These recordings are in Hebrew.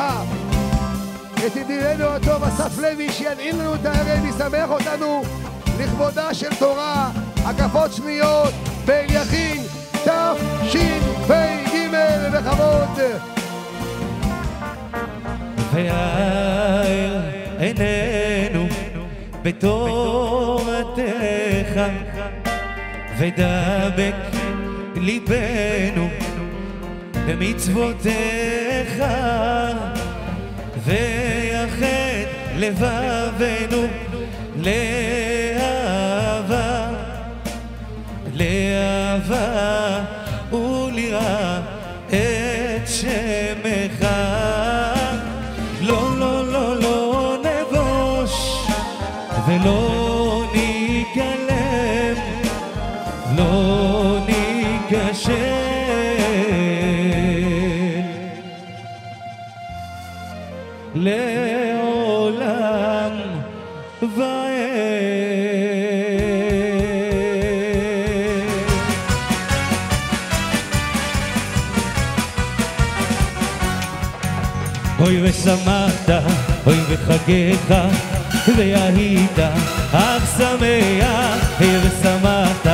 נבחר את ידידנו הטוב אסף לוי שינעים לנו את הערב, ישמח אותנו לכבודה של תורה, הקפות שניות באליכין תשפ"ג בכבוד. והאר עינינו בתורתך ודבק ליבנו במצוותיך לבבנו לאהבה לאהבה וליראה את שמך. לא לא לא לא נבוש ולא אוי ושמחת, אוי וחגך, והיית אך שמח, אוי ושמחת,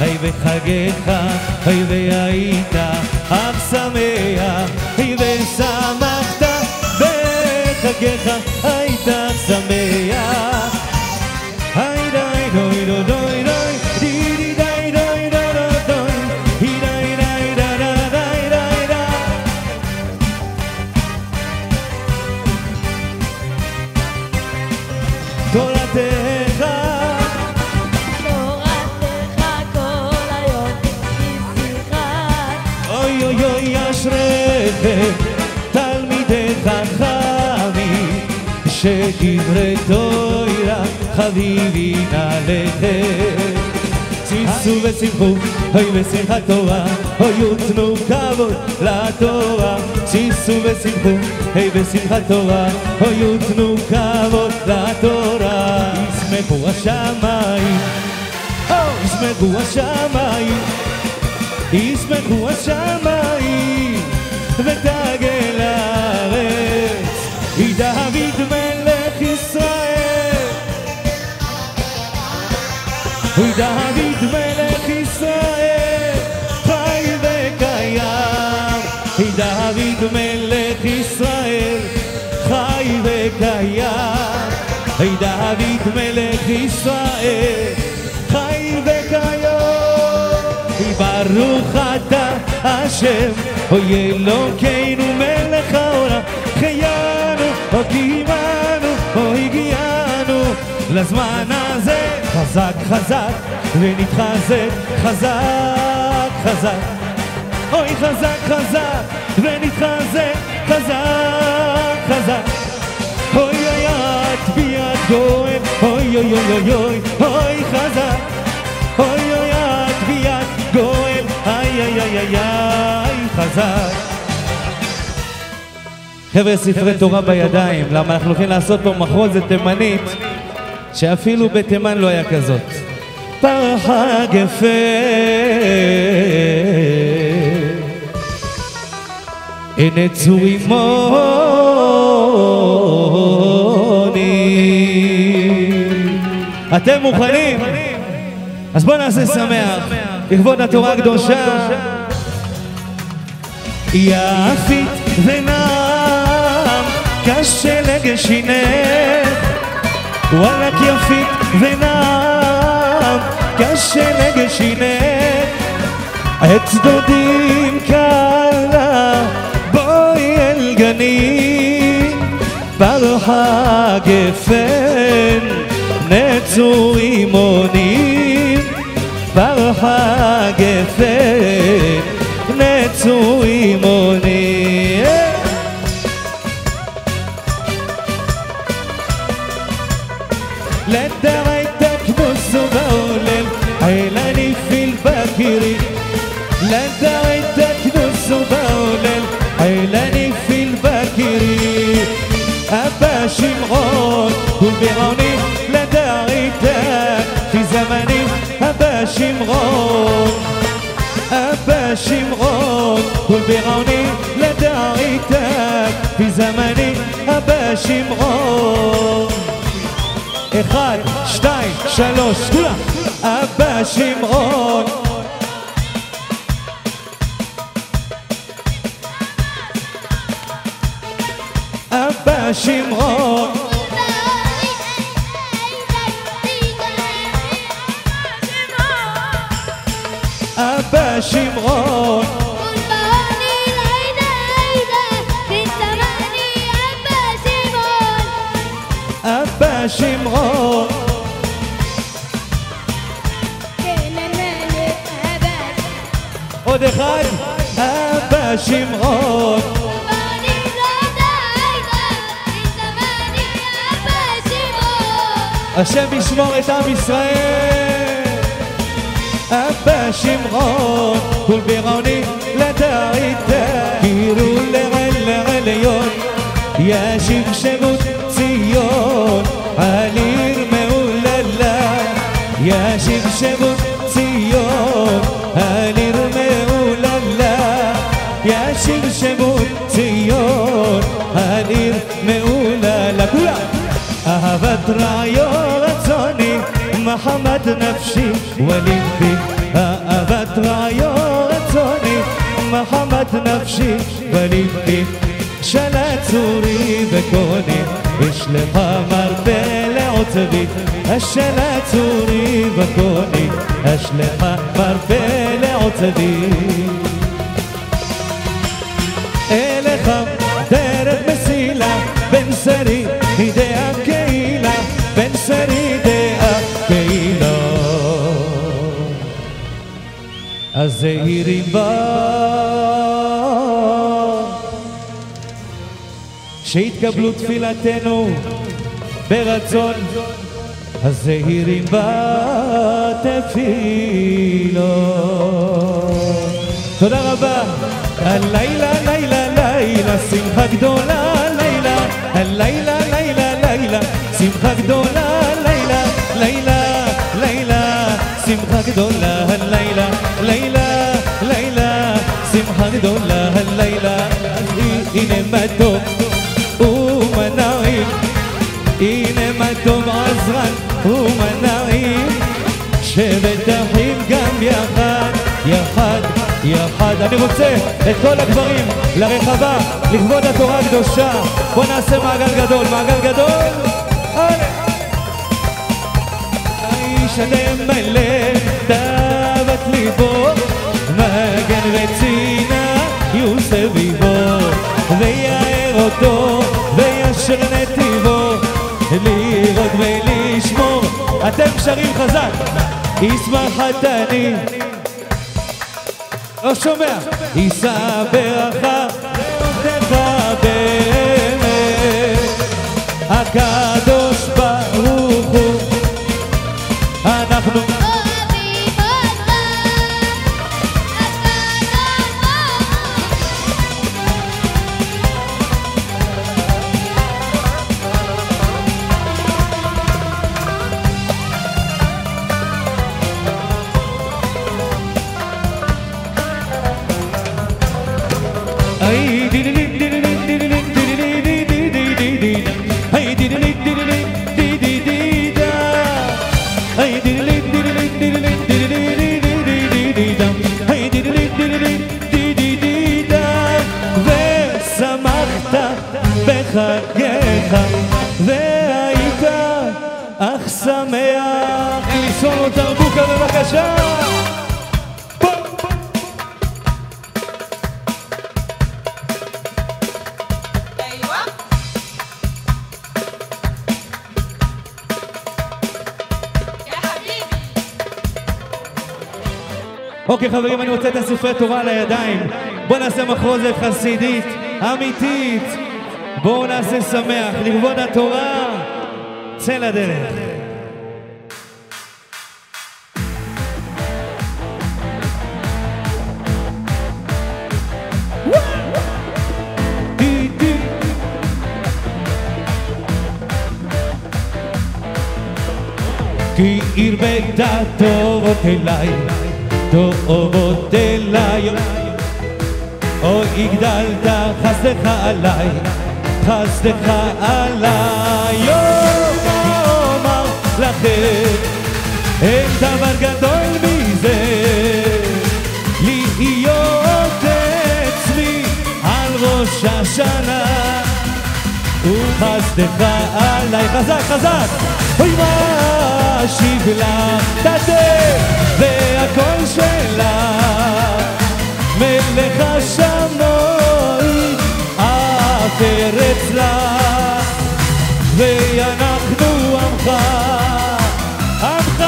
אוי וחגך, אוי והיית אך שמח, אוי ושמחת, בחגך היית שמח. שדברי תוירה חביבין עליכם שישו ושמחו, אוי בשמחת תורה, אוי ותנו כבוד לתורה. שישו ושמחו, אוי בשמחת תורה, אוי ותנו כבוד לתורה. ישמחו השמיים, ישמחו השמיים, ישמחו השמיים, ותגל דוד מלך ישראל, חי וקיים. דוד מלך ישראל, חי וקיים. דוד מלך ישראל, חי וקיים. ברוך אתה השם, אוי אלוקינו מלך העולם, חיינו, או הגיענו לזמן הזה. חזק חזק ונתחזק, חזק חזק. אוי חזק חזק ונתחזק, חזק חזק. אוי אוי את ביד גואל, אוי אוי אוי אוי אוי, אוי חזק. אוי אוי את ביד גואל, איי איי איי איי איי חזק. חבר'ה, ספרי תורה בידיים, למה אנחנו הולכים לעשות פה מחרוזת תימנית שאפילו בתימן לא היה כזאת. פרחה גפה הנה צורי מוני. אתם מוכנים? אז בואו נעשה שמח. לכבוד התורה הקדושה. יפית ונעם כשלג שינך וואלכ יפית ונעם כשלג שינך עץ דודים קלה בואי אל גני. פרחה גפן נצור אימונים פרחה גפן שמרון אחד, שתיים, שלוש, כולם אבא שמרון אבא שמרון אבא שמרון ودخل أباشي مغون השם ישמור את עם ישראל, אבא שמרון, כול בירוני לדריתה, כאילו לרל לרליון, ישמשמו ציון, על עיר מעוללה, ישמשמו ציון, על על עיר מעוללה כולם אהבת רעיו רצוני מחמת נפשי וליבי. אהבת רעיו רצוני מחמת נפשי וליבי. של הצורי וקוני יש לך מרפא לעוצבי. של הצורי וקוני יש לך מרפא לעוצבי הזהירים בה שיתקבלו תפילתנו ברצון הזהירים בתפילות תודה רבה. הלילה, לילה, לילה, שמחה גדולה, לילה, הלילה, לילה, לילה, שמחה גדולה, לילה, לילה, לילה, שמחה גדולה, הלילה, לילה, הלילה, לילה, שמחה גדולה الليلة ليلى سمحة دولة الليلة إنما توب ومناعيم إنما توب عزران ومناعيم שבתחים גם יחד, יחד, יחד. אני רוצה את כל הגברים לרחבה, לכבוד התורה הקדושה. בואו נעשה מעגל גדול, מעגל גדול. האיש הנמלא, תאוות ליבו סביבו, ויער אותו וישר נתיבו, לראות ולשמור. אתם שרים חזק, ישמח חתני. לא שומע. יישא ברכה ועובדך באמת. בחייך והיית אך שמח. אליסון טרבוקה בבקשה אוקיי חברים, אני רוצה את הספרי תורה על הידיים. בואו נעשה מחרוזת חסידית, אמיתית. בואו נעשה שמח, לכבוד התורה. צא לדרך. כי הרבית טובות אליי, טובות אליי, או הגדלת חסדך עליי, חסדך עליי, אומר לכם, אין דבר גדול מזה, להיות אצלי על ראש השנה. וחסדך עליי חזק חזק. אוי מה אשיב לך תתה והכל שלך מלך השמיים אף ארץ לך ואנחנו עמך עמך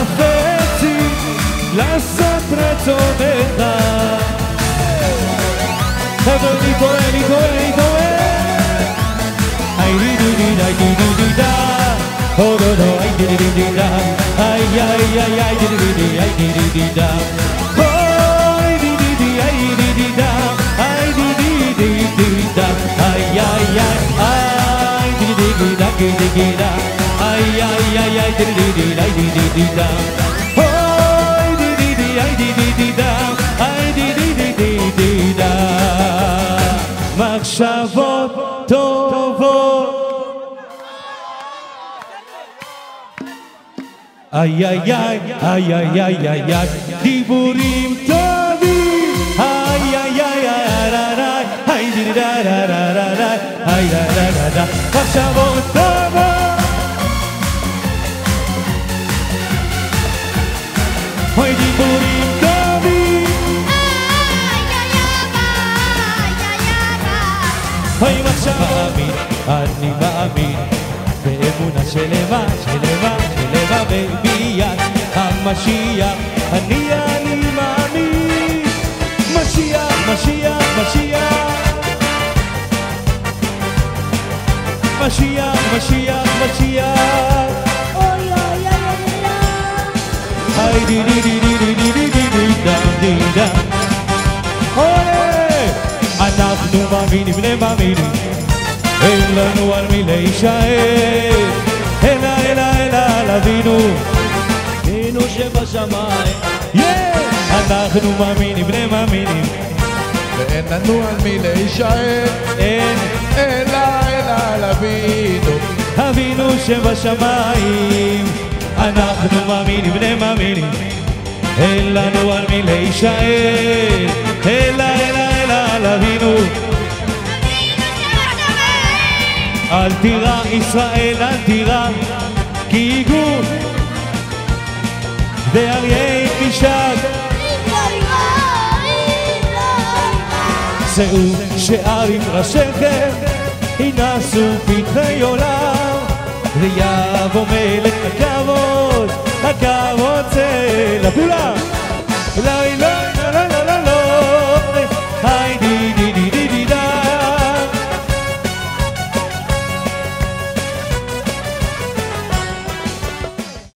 החפצים לעשות רצונך theo tôi đi thôi đi thôi đi thôi hãy đi đi đi đại đi đi đi ra hô đồ đồ anh đi đi đi đi ra ai ai ai ai đi đi đi ai đi đi đi ra ôi đi đi đi ai đi đi ra ai đi đi đi đi ra ai ai ai ai đi đi đi ra đi đi đi ra ai ai ai ai đi đi đi ai đi đi đi ra מחשבות טובות. איי איי איי, איי איי איי איי איי, דיבורים טובים. איי איי איי איי איי איי, איי די דה דה דה דה דה, איי דה דה דה דה, מחשבות טובות. אוי המשיח אני, אני מאמין משיח, משיח, משיח משיח, משיח, משיח היי די די די די די די די די די דם די דם אוי! אנחנו מאמינים בני מאמינים אין לנו על מי להישאר אלא אלא אלא על אבינו שבשמיים, Yeah! אנחנו מאמינים בני מאמינים. ואין לנו על מי להישאר, אין. אלא אלא על אבינו. אבינו שבשמיים. אנחנו מאמינים בני מאמינים. אין לנו על מי להישאר אלא אלא אלא על אבינו. אל תירא ישראל אל תירא כי יגור ואריה תשק שאו שערים ראשיכם הנסו פתחי עולם. ויבוא מלך הכבוד הכבוד צא לכולם לילה